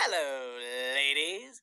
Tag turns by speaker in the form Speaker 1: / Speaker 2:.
Speaker 1: Hello, ladies.